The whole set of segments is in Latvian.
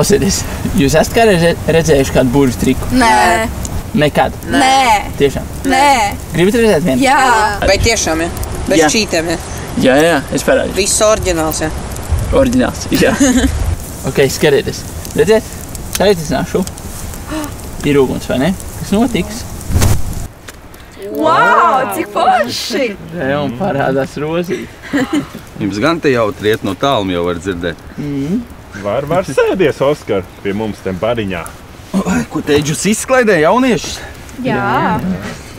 Klausieties, jūs esat kādreiz redzējuši kādu burbuļu triku? Nē, Nekad. nē, Tiešām. nē. Gribat redzēt vienu? Jā, Vai tiešām, ja? Bez Jā. čītiem, ja? jā, jā, es parādīšu. Viss oriģināls, ja? Oriģināls. Jā. ok, skatieties. Redziet, saicināšu. Ir uguns, vai ne? Kas notiks? wow, cik forši! Jā, un parādās rozīt. Jums gan te jau triet no tāluma jau var dzirdēt. Var, var sēdies, Oskar, pie mums te bariņā. Ko teģus izklaidē jauniešus? Jā,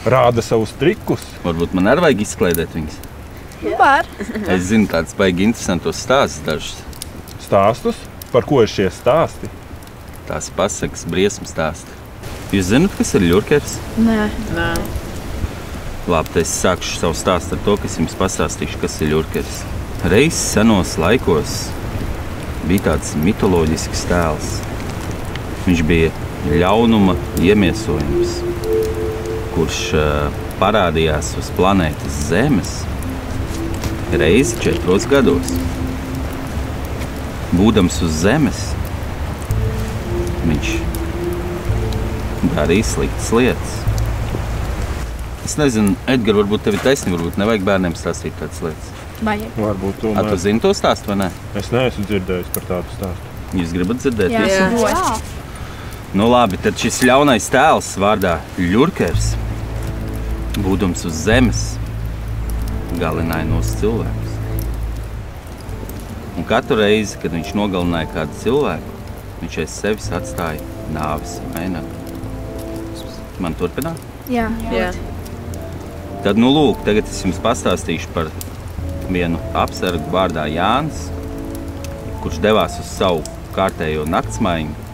Rāda savus trikus. Varbūt man arī vajag izklaidēt viņus. var. Es zinu tādus baigi interesantus stāstus dažus. Stāstus, par ko ir šie stāsti? Tās pasakas briesmu stāsti. Jūs zināt, kas ir ļurkers? Nē, Labi, tad es sākšu savu stāstu ar to, kas jums pastāstīšu, kas ir ļurkers. Reiz senos laikos bija tāds mitoloģisks tēls. Viņš bija ļaunuma iemiesojums, kurš uh, parādījās uz planētas Zemes reizi četros gados. Būdams uz Zemes, viņš darīja sliktas lietas. Es nezinu, Edgars, varbūt tev ir taisnība, varbūt nevajag bērniem stāstīt tādas lietas. Vajag. Varbūt A, tu tomēr. zini to stāstu vai nē? Es neesmu dzirdējis par tādu stāstu. Jūs gribat dzirdēt? Jā, visu? ļoti. Nu, labi, tad šis ļaunais tēls vārdā Ļurkers, būdams uz zemes, galināja nos cilvēkus. Un katru reizi, kad viņš nogalināja kādu cilvēku, viņš aiz sevis atstāja nāves vainagu. Man turpināt? Jā, Jā. Tad, nu, lūk, tagad es jums pastāstīšu par vienu apsargu vārdā Jānis, kurš devās uz savu kārtējo naktsmaiņu,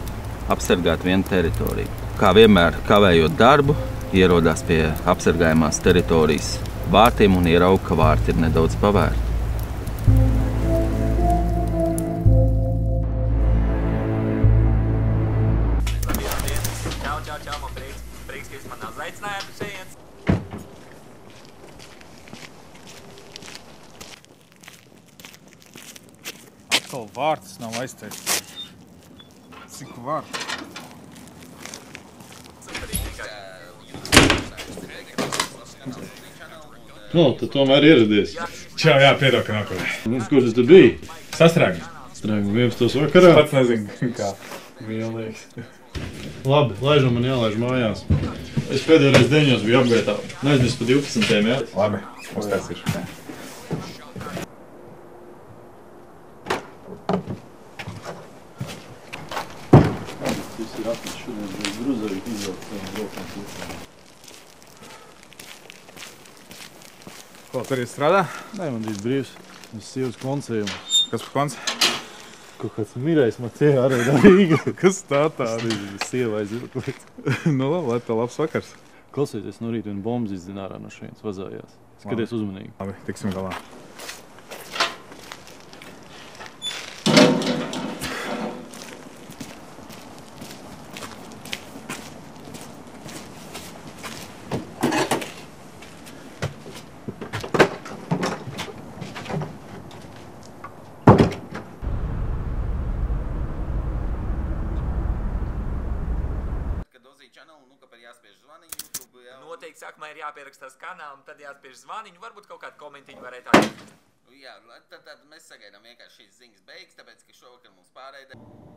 apsargāt vienu teritoriju. Kā vienmēr, kavējot darbu, ierodās pie apsargājumās teritorijas vārtiem un ierauga, ka vārti ir nedaudz pavērti. Vārds nav aizteicis. Cik vārds? Nu, tu tomēr ieradies. Čau, jā, piedod, ka nākamā. Nu, kur tas tu biji? Sastrēgi. Strāgi 11. vakarā. Pats nezinu, kā. Liekas. Labi, laižam man jālaiž mājās. Es pēdējais deņos biju apgaitā. Neaizmirst pa 12. jā. Labi, uztaisīšu. Ko tur ir strādā? Nē, man bija brīvs. Es sievas koncējumu. Kas par konts? Kaut kāds mirējs man tie arī Rīga. Kas tā tāda? Sieva aizvilkt. nu labi, lai tev labs vakars. Klausieties, no rīta viena bomba izzina ārā no šejienes vazājās. Skaties uzmanīgi. Labi, tiksim galā. Kad uzzina kanālu, nu, ka par jāspiež zvaniņu YouTube. Jā, Noteikti sākumā ir jāpierakstās kanālam, tad jāspiež zvaniņu, varbūt kaut kādu komentiņu varētu atrast. jā tad, tad mēs sagaidām vienkārši šīs ziņas beigas, tāpēc, ka šovakar mums pārējai.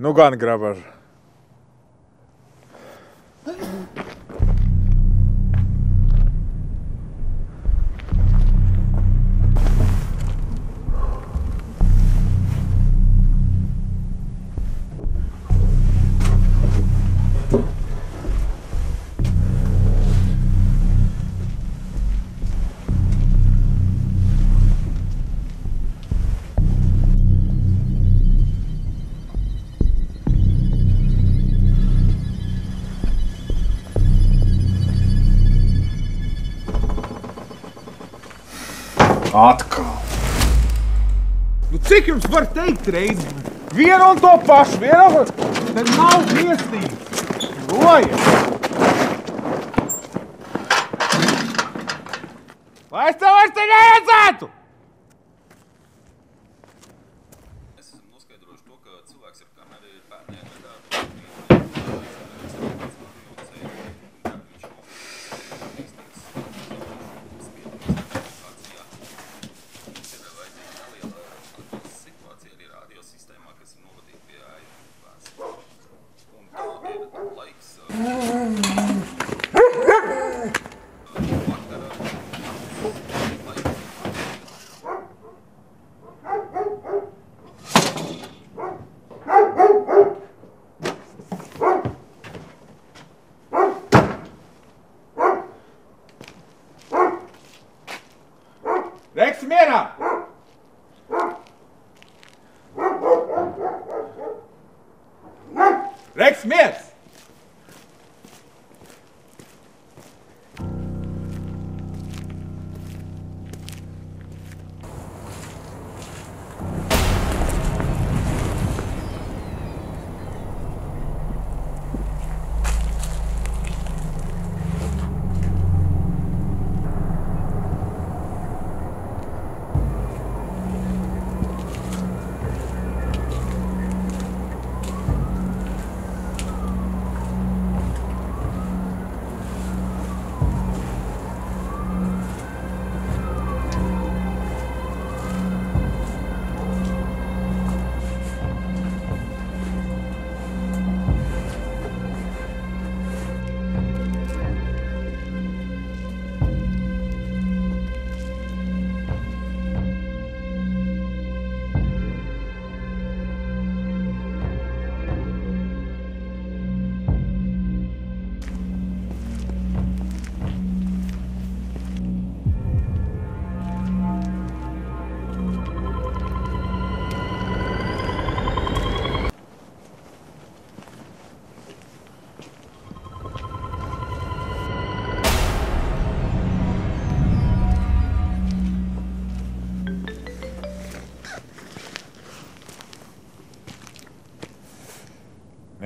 Nu gan Atkal. Nu, cik jums var teikt reizi? Vienu un to pašu, vienu un. Te nav viesnīca. Loja! Lai es tev vairs te neredzētu!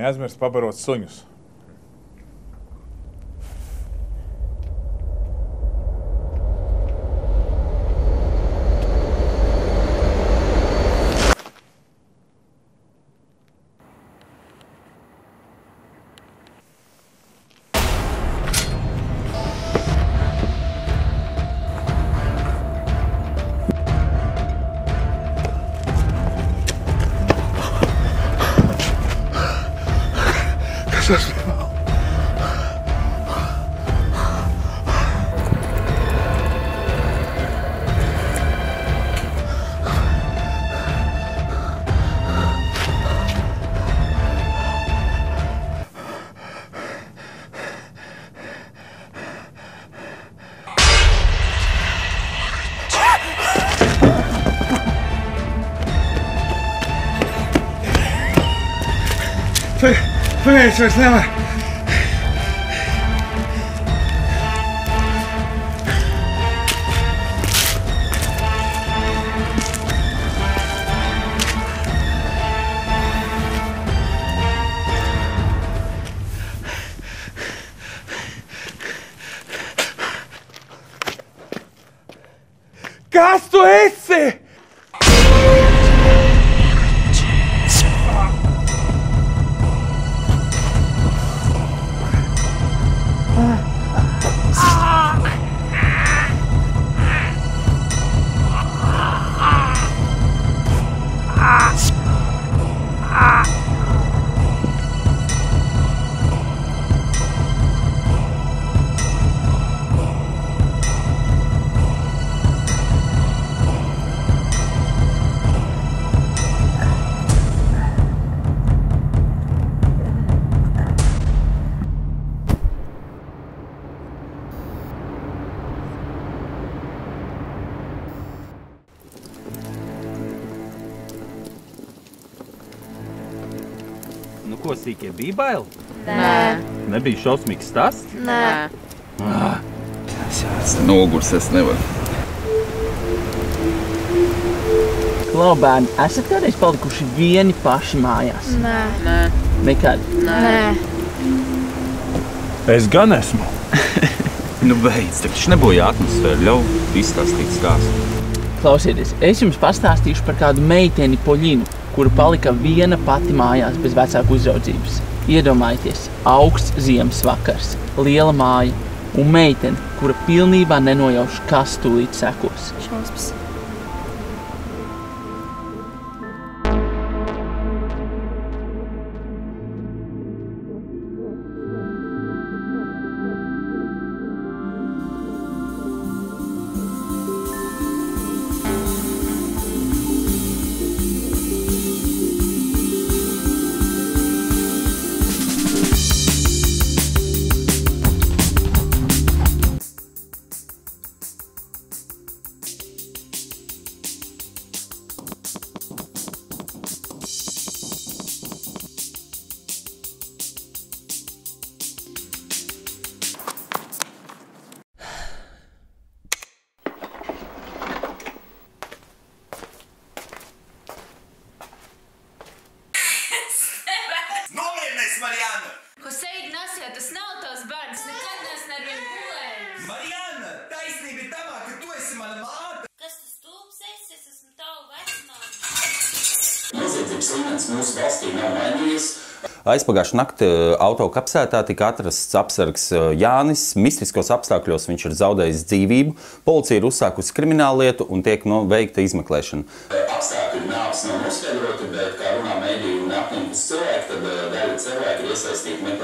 Esmers para sonhos. Pagaidzi, vairs nevar. Kas ko sīkie bija bail? Nē, Nebija šausmīgs stāsts. nē. Es jau esmu nogurs, es nevaru. Klau bērni, esat kādreiz palikuši vieni paši mājās? Nē, Nē, Nekad. nē. Es gan esmu. Nu, beidz, taču nebūja atmosfēra. Ļauj izstāstīt stāstu. Klausieties, es jums pastāstīšu par kādu meiteni Poļinu, kura palika viena pati mājās bez vecāku uzraudzības. Iedomājieties, augsts ziemas vakars, liela māja un meitene, kura pilnībā nenojauš, kas tūlīt sekos. Šausmas. Jose Ignacio, tas nav tavs bērns. Nekad neesmu ar viņu gulējis. Marijana! Taisnība ir tamā, ka tu esi mana māte! Kas tas stulbs esi? Es esmu tavu vecmāmu. Noziedzības līmenis mūsu valstī nav mainījies. Aizpagājušā naktī autokapsētā tika atrasts apsargs eh, Jānis. Mistiskos apstākļos viņš ir zaudējis dzīvību. Policija ir uzsākusi kriminālu lietu un tiek nu, veikta izmeklēšana. Apstākļi nāves nav noskaidroti, cilvēku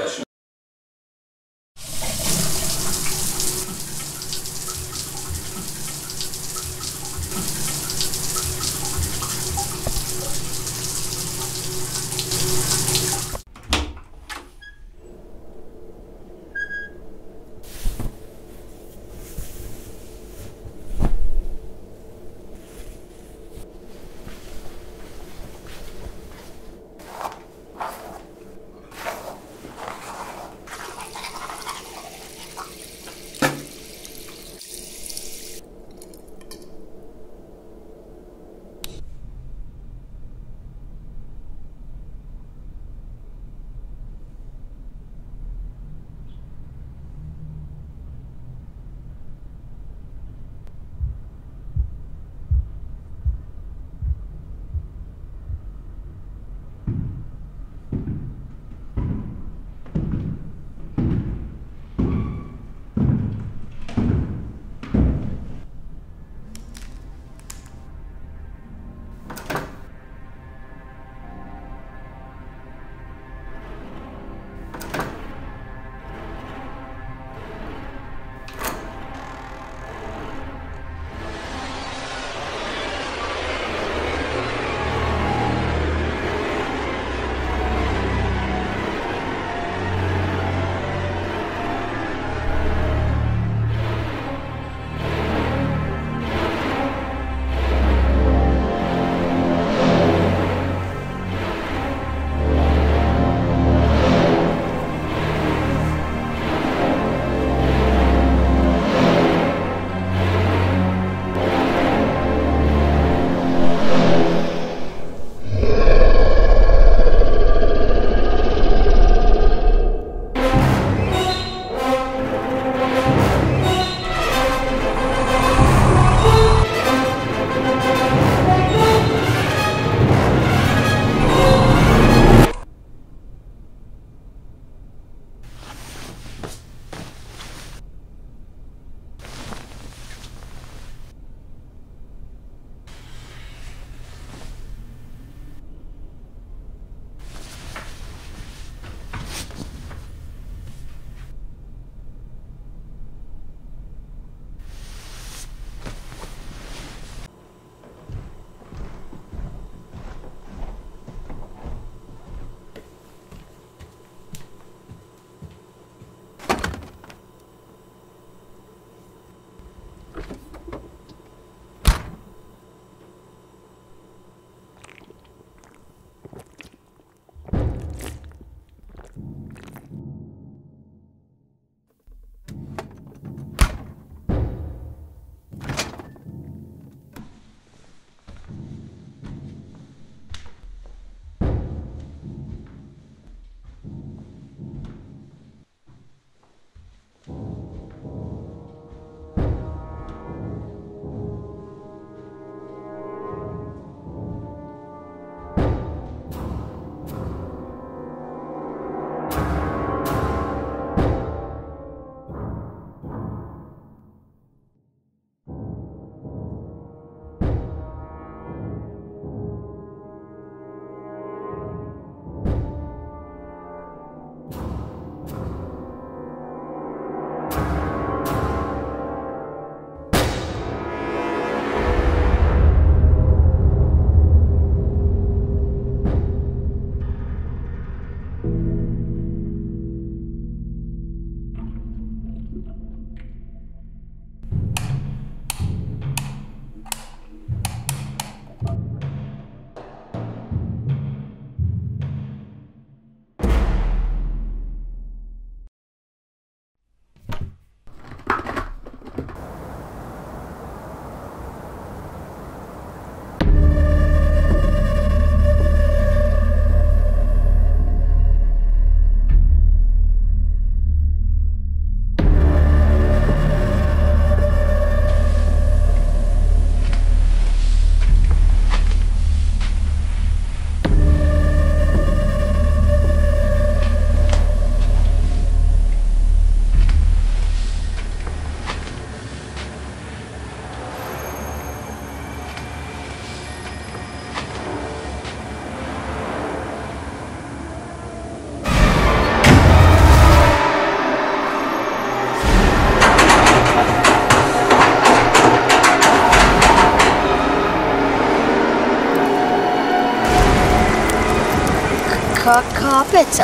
Kāpēc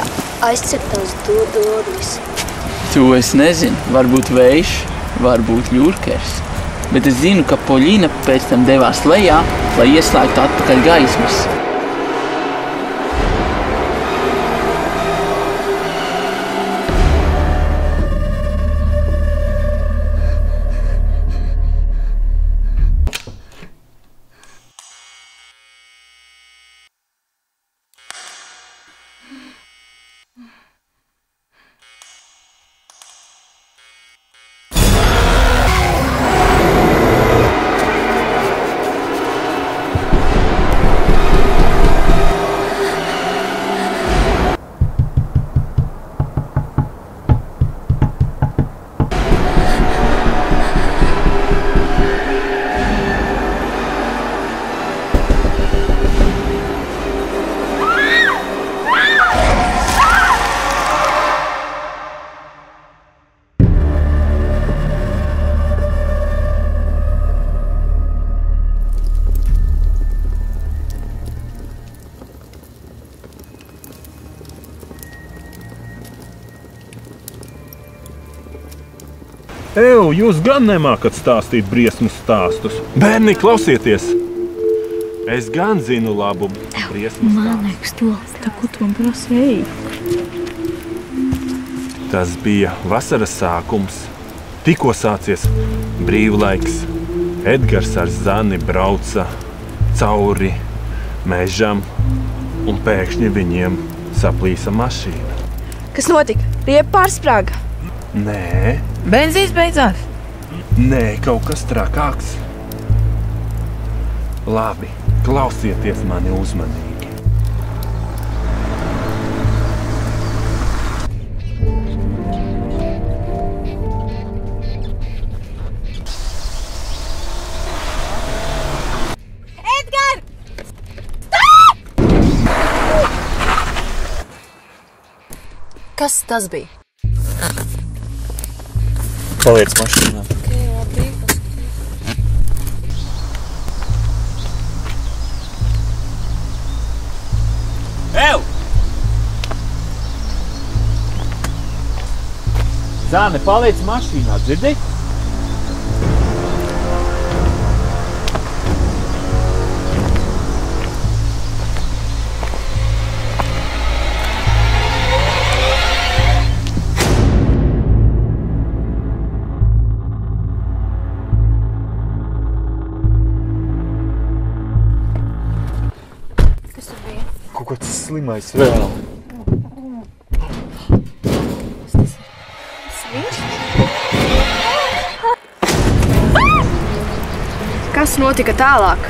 aizceptās durvis? To es nezinu. Varbūt vējš, varbūt jūrkers. Bet es zinu, ka Poļina pēc tam devās lejā, lai ieslēgtu atpakaļ gaismas. Eju, jūs gan nemākat stāstīt briesmu stāstus. Bērni, klausieties! Es gan zinu labu briesmu stāstu. Mānēks to, tā man prasēji? Tas bija vasaras sākums. Tikko sācies brīvlaiks. Edgars ar Zani brauca cauri mežam, un pēkšņi viņiem saplīsa mašīna. Kas notika? Riepa pārsprāga. Nē, Benzīns beidzās. nē, kaut kas trakāks. Labi, klausieties mani uzmanīgi. Edgars! Kas tas bija? Paliec mašīnā. Ew! Zāne, paliec mašīnā, dzirdi? Slimais vēl. Kas notika tālāk?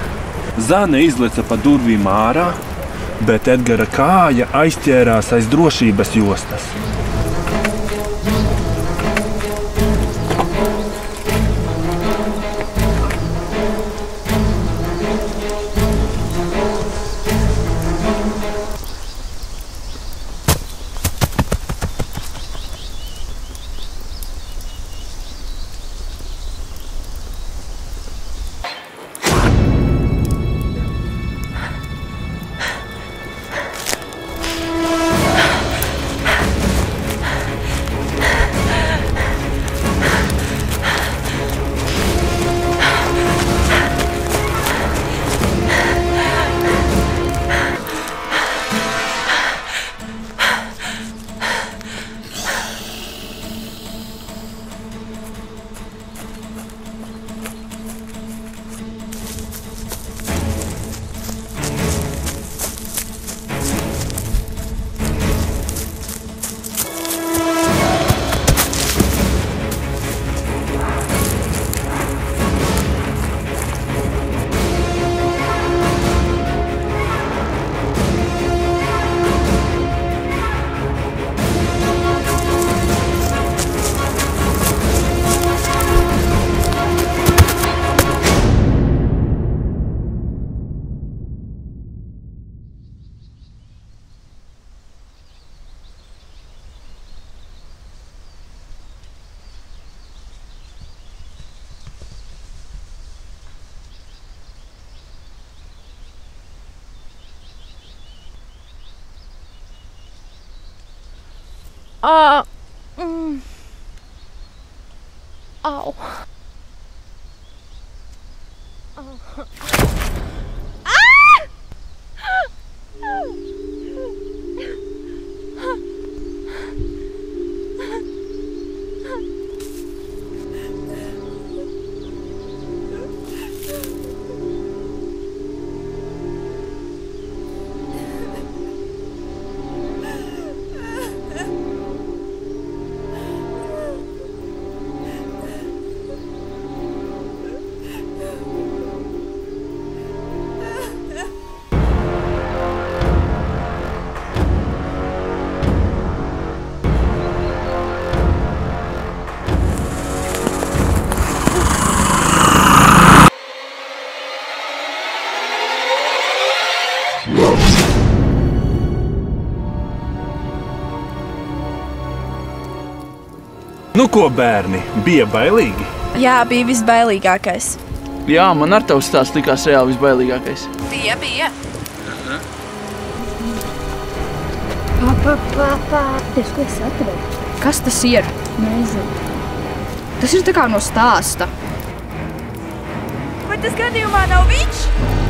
Zāne izleca pa durvīm ārā, bet Edgara kāja aizķērās aiz drošības jostas. 啊嗯。哦。Ko bērni, bija bailīgi? Jā, bija visbailīgākais. Jā, man ar tavu stāstu likās reāli visbailīgākais. Bija, bija. Pats, ko es atradu? Kas tas ir? Nezinu. Tas ir tā kā no stāsta. Vai tas gadījumā nav viņš?